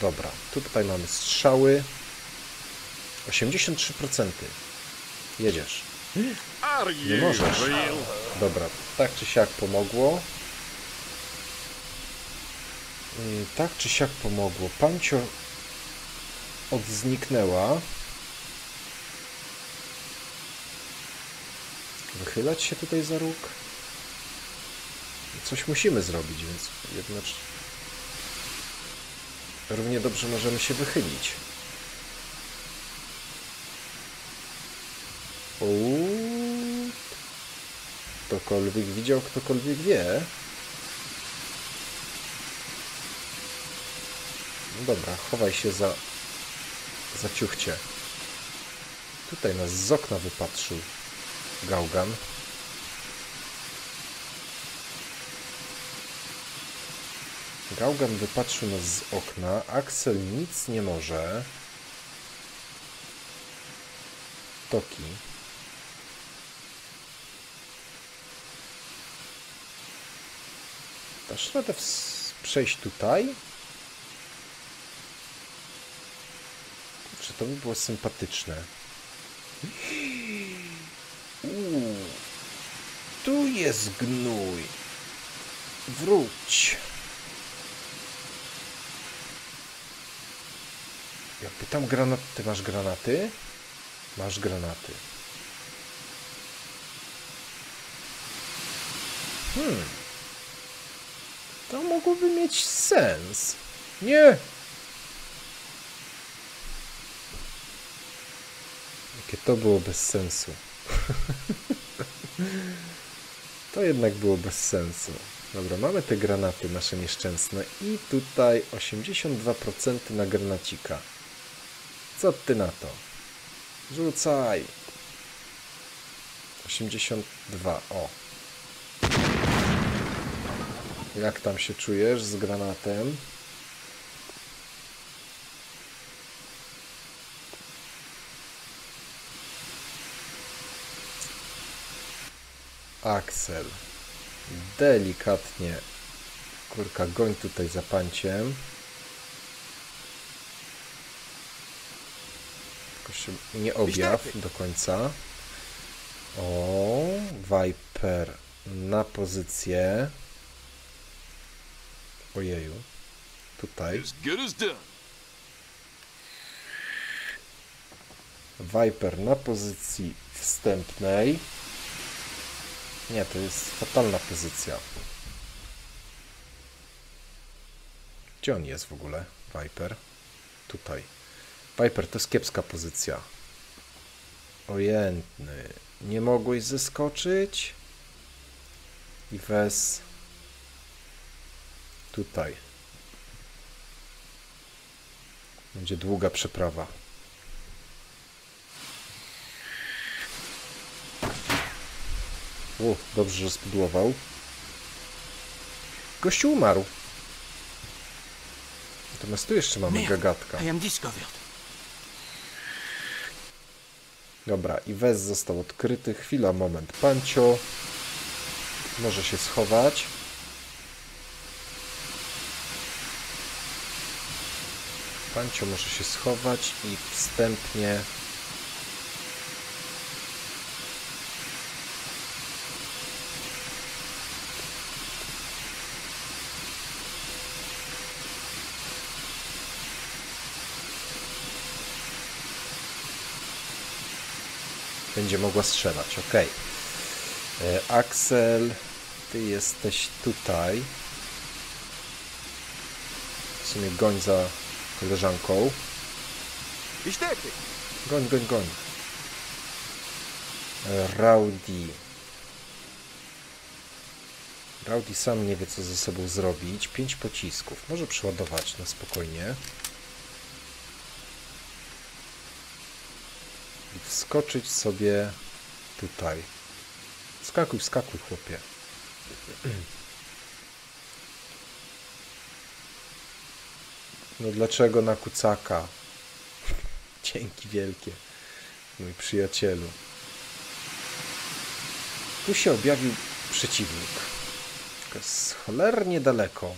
Dobra, tutaj mamy strzały. 83%. Jedziesz. Nie możesz. Dobra, tak czy siak pomogło. Mm, Tak czy siak pomogło. Pancio odzniknęła. Wychylać się tutaj za róg? Coś musimy zrobić, więc jednocześnie równie dobrze możemy się wychylić. Uuu. Ktokolwiek widział, ktokolwiek wie. No dobra, chowaj się za, za ciuchcie. Tutaj nas z okna wypatrzył Gaugan. Gaugan wypatrzył nas z okna. Axel nic nie może. Toki. Dasz radę przejść tutaj? Kurczę, to by było sympatyczne. Uuu, tu jest gnój. Wróć. Ja pytam granat, ty masz granaty? Masz granaty. Hmm. To mogłoby mieć sens. Nie! Jakie to było bez sensu. to jednak było bez sensu. Dobra, mamy te granaty nasze nieszczęsne i tutaj 82% na granacika. Co ty na to? Rzucaj! 82, o. Jak tam się czujesz z granatem? Axel. Delikatnie. Kurka, goń tutaj za panciem. Nie objaw do końca. O, Viper na pozycję. Ojeju. Tutaj. Viper na pozycji wstępnej. Nie, to jest fatalna pozycja. Gdzie on jest w ogóle? Viper. Tutaj. Viper to jest kiepska pozycja. Ojętny. Nie mogłeś zeskoczyć? I wez tutaj. Będzie długa przeprawa. O, dobrze, że spudłował. Gościu umarł. Natomiast tu jeszcze mamy gagatka. I am discovered. Dobra, i Wez został odkryty. Chwila, moment. Pancio może się schować. Pancio może się schować i wstępnie będzie mogła strzelać. Ok. Axel, ty jesteś tutaj. W sumie goń za koleżanką. Goń, goń, goń. E, Rowdy. Rowdy sam nie wie, co ze sobą zrobić. Pięć pocisków. Może przeładować na spokojnie. Wskoczyć sobie tutaj. Skakuj, skakuj, chłopie. No dlaczego na kucaka? Dzięki wielkie, mój przyjacielu. Tu się objawił przeciwnik. Tylko jest cholernie daleko.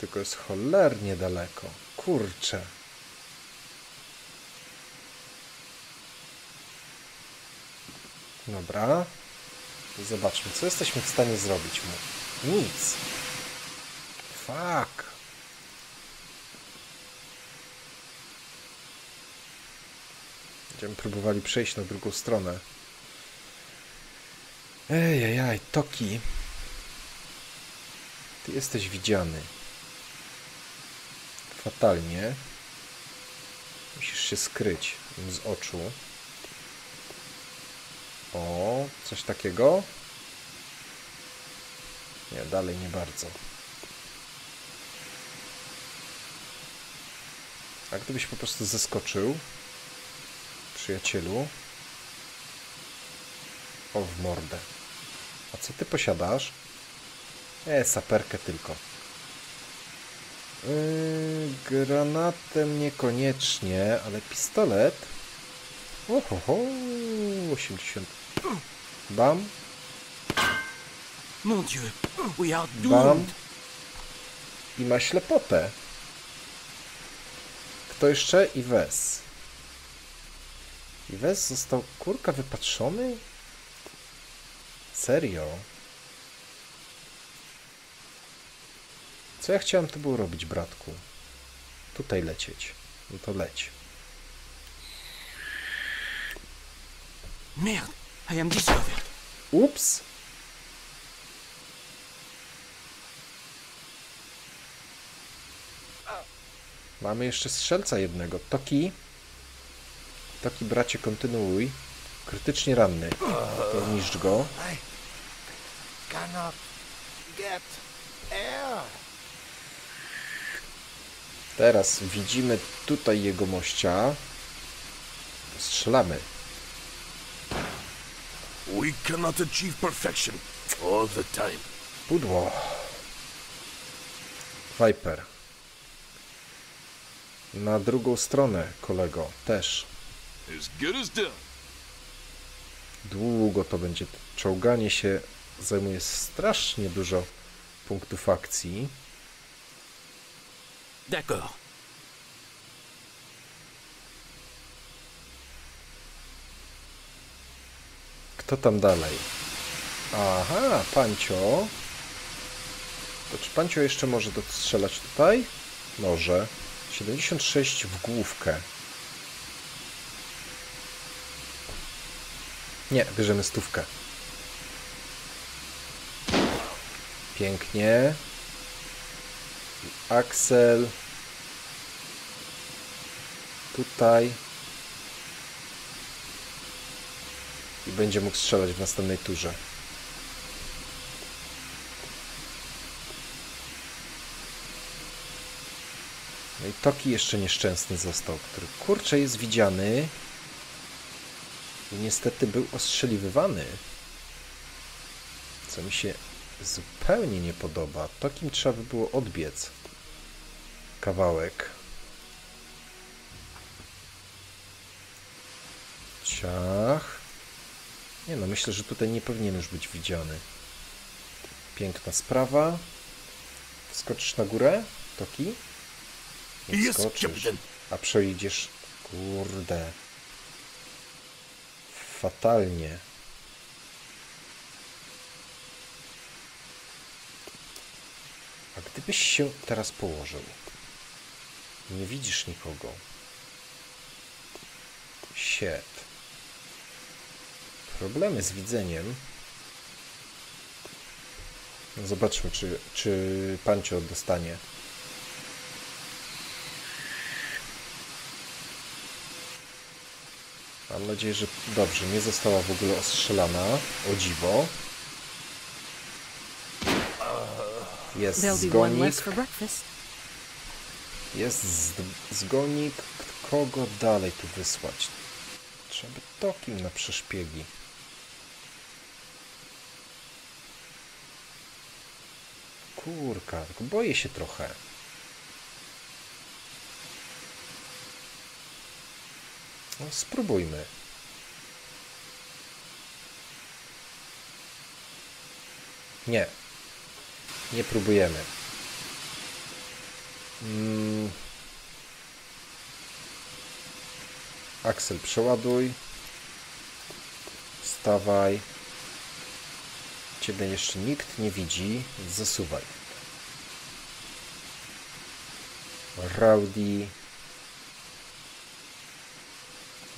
Tylko jest cholernie daleko. Kurczę. Dobra. Zobaczmy, co jesteśmy w stanie zrobić mu. Nic. Fuck. Będziemy próbowali przejść na drugą stronę. Ejejaj, Toki. Ty jesteś widziany. Fatalnie. Musisz się skryć z oczu. O, coś takiego? Nie, dalej nie bardzo. A gdybyś po prostu zeskoczył, przyjacielu, o w mordę. A co ty posiadasz? E, saperkę tylko. Yy, granatem niekoniecznie, ale pistolet. Ohoho, 80. Bam, Mon Dieu, we are doomed. I ma ślepotę. Kto jeszcze? Iwes. Iwes został kurka wypatrzony? Serio? Co ja chciałem to było robić, bratku? Tutaj lecieć. No to leć. Merde, I am discovered. Ups! Mamy jeszcze strzelca jednego. Toki. Toki, bracie, kontynuuj. Krytycznie ranny. To niszcz go. I cannot get air. Teraz widzimy tutaj jego mościa. Strzelamy. We cannot achieve perfection all the time. Pudło. Viper. Na drugą stronę, kolego. Też. As good as done. Długo to będzie. Czołganie się zajmuje strasznie dużo punktów akcji. D'accord. Kto tam dalej? Aha, Pancio. To czy Pancio jeszcze może dostrzelać tutaj? Może. 76 w główkę. Nie, bierzemy stówkę. Pięknie. Axel. Tutaj. i będzie mógł strzelać w następnej turze. No i Toki jeszcze nieszczęsny został, który kurczę jest widziany i niestety był ostrzeliwywany. Co mi się zupełnie nie podoba. Tokim trzeba by było odbiec kawałek. Ciach. Nie no, myślę, że tutaj nie powinien już być widziany. Piękna sprawa. Wskoczysz na górę, Toki? Nie. Captain. A przejdziesz... Kurde. Fatalnie. Gdybyś się teraz położył? Nie widzisz nikogo. Shit. Problemy z widzeniem. No Zobaczmy, czy, czy Pancio dostanie. Mam nadzieję, że dobrze, nie została w ogóle ostrzelana. O dziwo. Jest zgonik. Jest zgonik. Kogo dalej tu wysłać? Trzeba by tokim na przeszpiegi. Kurka, tylko boję się trochę. No, spróbujmy. Nie. Nie próbujemy. Mm. Aksel, przeładuj. Wstawaj. Ciebie jeszcze nikt nie widzi. Zasuwaj. Rowdy.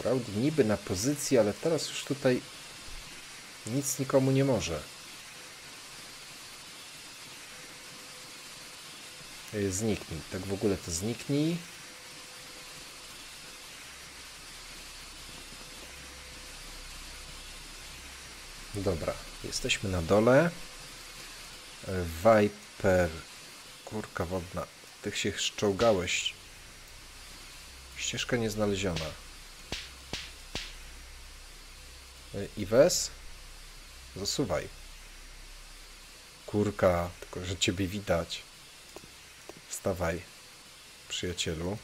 Rowdy niby na pozycji, ale teraz już tutaj nic nikomu nie może. Zniknij. Tak w ogóle to zniknij. Dobra, jesteśmy na dole. E, Viper, kurka wodna. Ty się szczołgałeś. Ścieżka nieznaleziona. E, Iwes? Zasuwaj. Kurka, tylko że ciebie widać. Wstawaj, przyjacielu.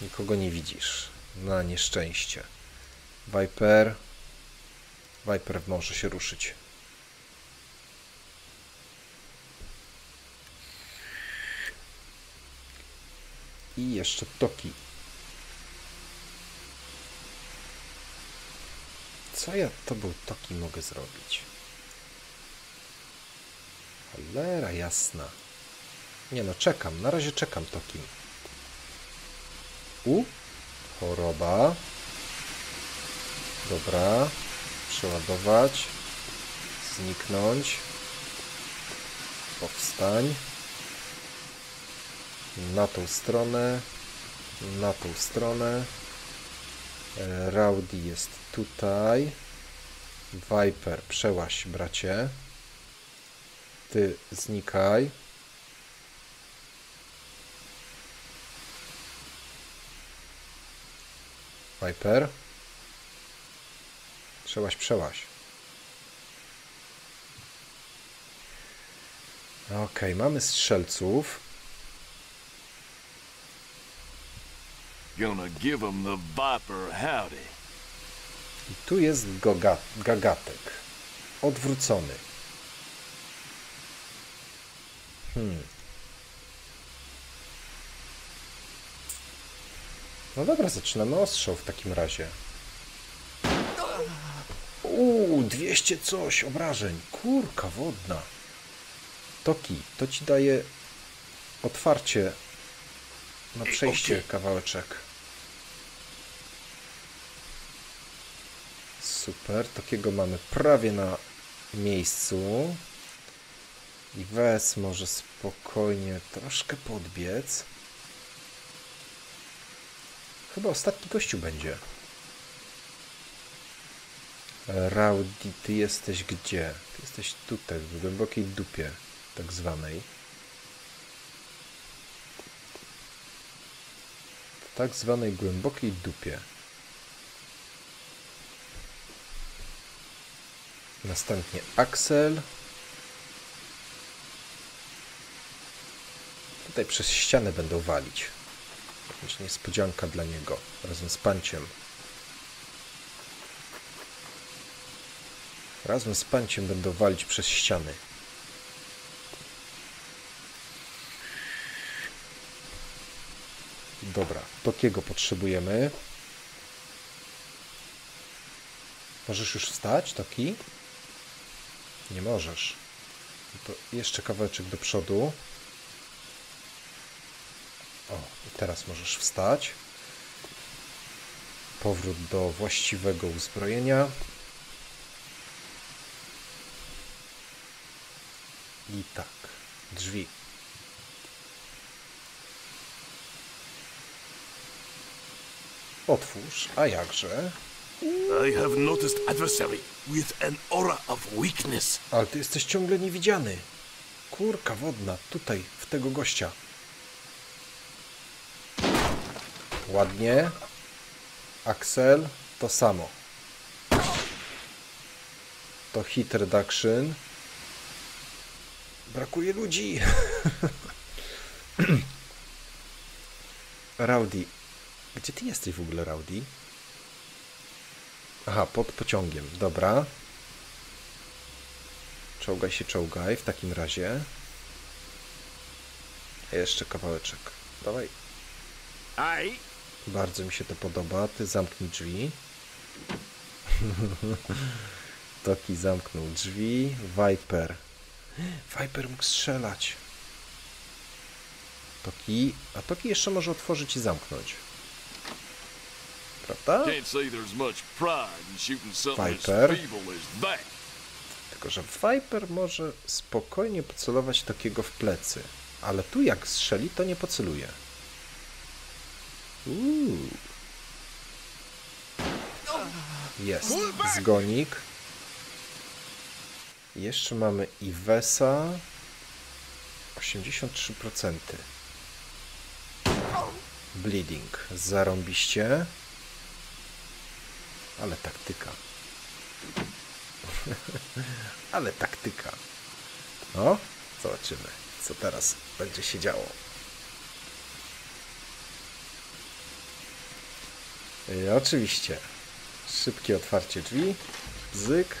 Nikogo nie widzisz. Na nieszczęście. Viper. Viper może się ruszyć. I jeszcze Toki. Co ja tobą Toki mogę zrobić? Cholera jasna. Nie no, czekam. Na razie czekam Toki. U. Choroba. Dobra. Przeładować. Zniknąć. Powstań. Na tą stronę. Na tą stronę. E, Rowdy jest tutaj. Viper, przełaź, bracie. Ty znikaj. Viper. Przełaź, przełaź. Okej, mamy strzelców. Gonna give him the Viper howdy. I tu jest goga, gagatek. Odwrócony. Hmm. No dobra, zaczynamy ostrzał w takim razie. Uuu, 200 coś obrażeń. Kurka wodna. Toki, to ci daje otwarcie na przejście okej. kawałeczek. Super, takiego mamy prawie na miejscu. I Wes może spokojnie troszkę podbiec. Chyba ostatni gościu będzie. Rowdy, ty jesteś gdzie? Ty jesteś tutaj, w głębokiej dupie, tak zwanej. W tak zwanej głębokiej dupie. Następnie Axel. Tutaj przez ścianę będą walić. Jakaś niespodzianka dla niego, razem z panciem. Razem z panciem będą walić przez ściany. Dobra, Tokiego potrzebujemy. Możesz już wstać, Toki? Nie możesz. To jeszcze kawałeczek do przodu. O, i teraz możesz wstać. Powrót do właściwego uzbrojenia. I tak, drzwi. Otwórz, a jakże? I have noticed adversary with an aura of weakness. Ale ty jesteś ciągle niewidziany. Kurka wodna, tutaj, w tego gościa. Ładnie. Axel, to samo. To hit reduction. Brakuje ludzi. Rowdy. Gdzie ty jesteś w ogóle, Rowdy? Aha, pod pociągiem. Dobra. Czołgaj się, czołgaj w takim razie. Jeszcze kawałeczek. Dawaj. Aye. Bardzo mi się to podoba. Ty zamknij drzwi. Toki zamknął drzwi. Viper. Viper mógł strzelać. Toki. A Toki jeszcze może otworzyć i zamknąć. Prawda? Viper. Tylko, że Viper może spokojnie pocelować takiego w plecy. Ale tu jak strzeli, to nie poceluje. Uuu. Jest. Zgonik. Jeszcze mamy Iwesa. 83%. Bleeding. Zarąbiście. Ale taktyka. Ale taktyka. No, zobaczymy, co teraz będzie się działo. I oczywiście, szybkie otwarcie drzwi, bzyk,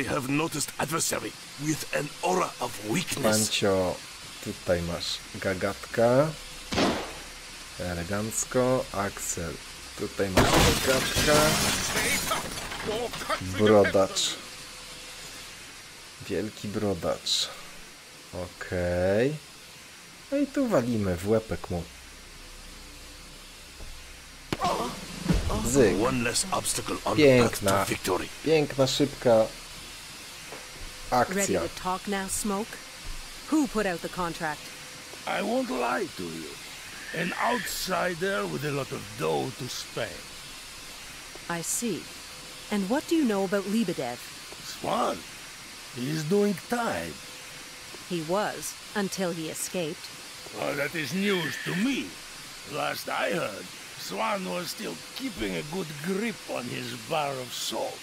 I have noticed adversary with an aura of weakness. Pancio, tutaj masz gagatka, elegancko, Axel, tutaj masz gagatka, brodacz, wielki brodacz, okej, no i tu walimy w łepek mu. Bzyk. One less obstacle on the path Piękna, to victory. piękna, szybka Ready akcja. to talk now, Smoke? Who put out the contract? I won't lie to you. An outsider with a lot of dough to spare. I see. And what do you know about Lebedev? Swan, he's doing time. He was, until he escaped. Well, that is news to me. Last I heard, Swan was still keeping a good grip on his bar of salt.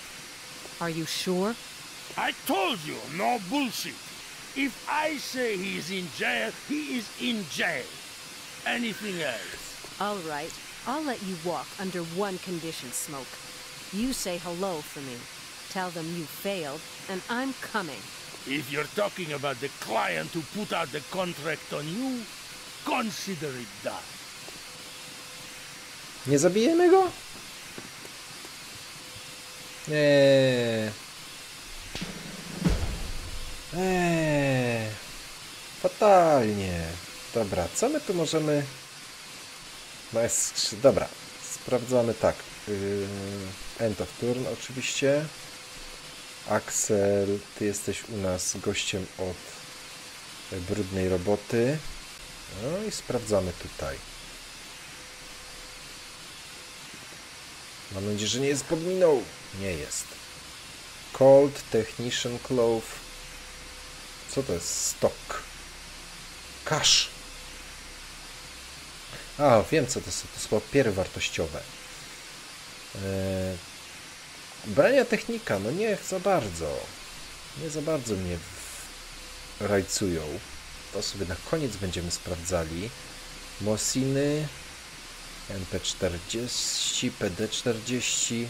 Are you sure? I told you, no bullshit. If I say he is in jail, he is in jail. Anything else? All right. I'll let you walk under one condition, Smoke. You say hello for me. Tell them you failed, and I'm coming. If you're talking about the client who put out the contract on you, consider it done. Nie zabijemy go? Nie. Eee, fatalnie. Dobra, co my tu możemy... No jest... Dobra, sprawdzamy tak. Yy, end of turn oczywiście. Axel, ty jesteś u nas gościem od brudnej roboty. No i sprawdzamy tutaj. Mam nadzieję, że nie jest pod miną. Nie jest. Cold Technician Clove. Co to jest? Stock. Cash. A, wiem co to są. To są papiery wartościowe. Eee, brania technika. No nie za bardzo. Nie za bardzo mnie rajcują. To sobie na koniec będziemy sprawdzali. Mosiny. MP40, PD40,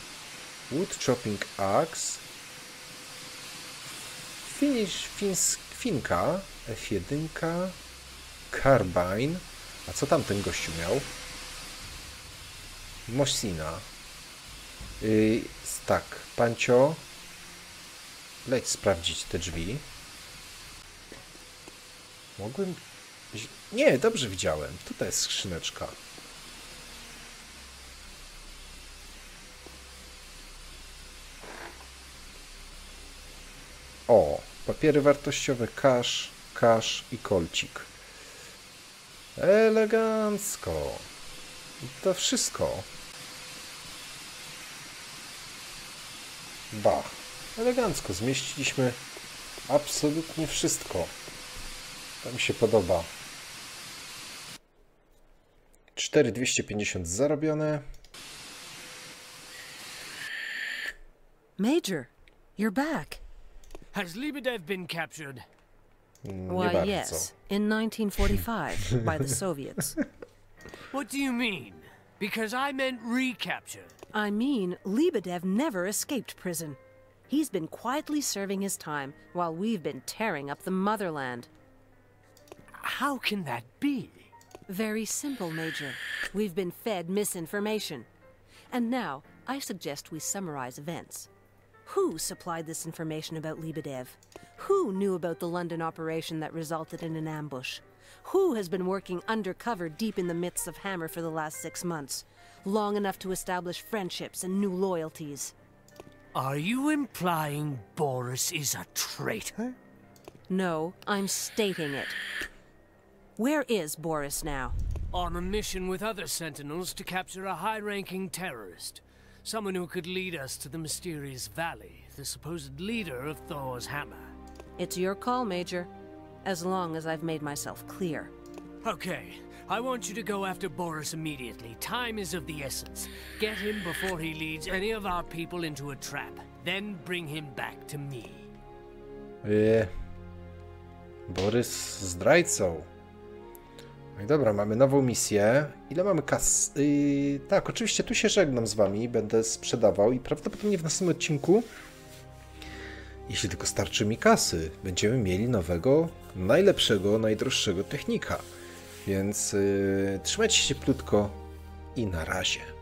Wood Chopping Axe, Finish, fins, Finka, F1, Carbine. A co tam ten gościu miał? Mosina. Yy, tak, Pancio. Leć sprawdzić te drzwi. Mogłem... Nie, dobrze widziałem. Tutaj jest skrzyneczka. O, papiery wartościowe, cash, cash i kolcik. Elegancko. To wszystko. Bach. Elegancko. Zmieściliśmy absolutnie wszystko. To mi się podoba. 4250 zarobione. Major, you're back. Has Lebedev been captured? Nie Why, bardzo. yes, in 1945 by the Soviets. What do you mean? Because I meant recaptured. I mean, Lebedev never escaped prison. He's been quietly serving his time while we've been tearing up the motherland. How can that be? Very simple, Major. We've been fed misinformation. And now, I suggest we summarize events. Who supplied this information about Lebedev? Who knew about the London operation that resulted in an ambush? Who has been working undercover deep in the midst of Hammer for the last six months? Long enough to establish friendships and new loyalties. Are you implying Boris is a traitor? No, I'm stating it. Where is Boris now? On a mission with other sentinels to capture a high ranking terrorist. Someone who could lead us to the mysterious valley, the supposed leader of Thor's hammer. It's your call, Major. As long as I've made myself clear. Okay, I want you to go after Boris immediately. Time is of the essence. Get him before he leads any of our people into a trap. Then bring him back to me. Yy, Borys zdrajcą. No i dobra, mamy nową misję. Ile mamy kas? Yy, tak, oczywiście tu się żegnam z wami, będę sprzedawał i prawdopodobnie w następnym odcinku, jeśli tylko starczy mi kasy, będziemy mieli nowego, najlepszego, najdroższego technika. Więc yy, trzymajcie się cieplutko i na razie.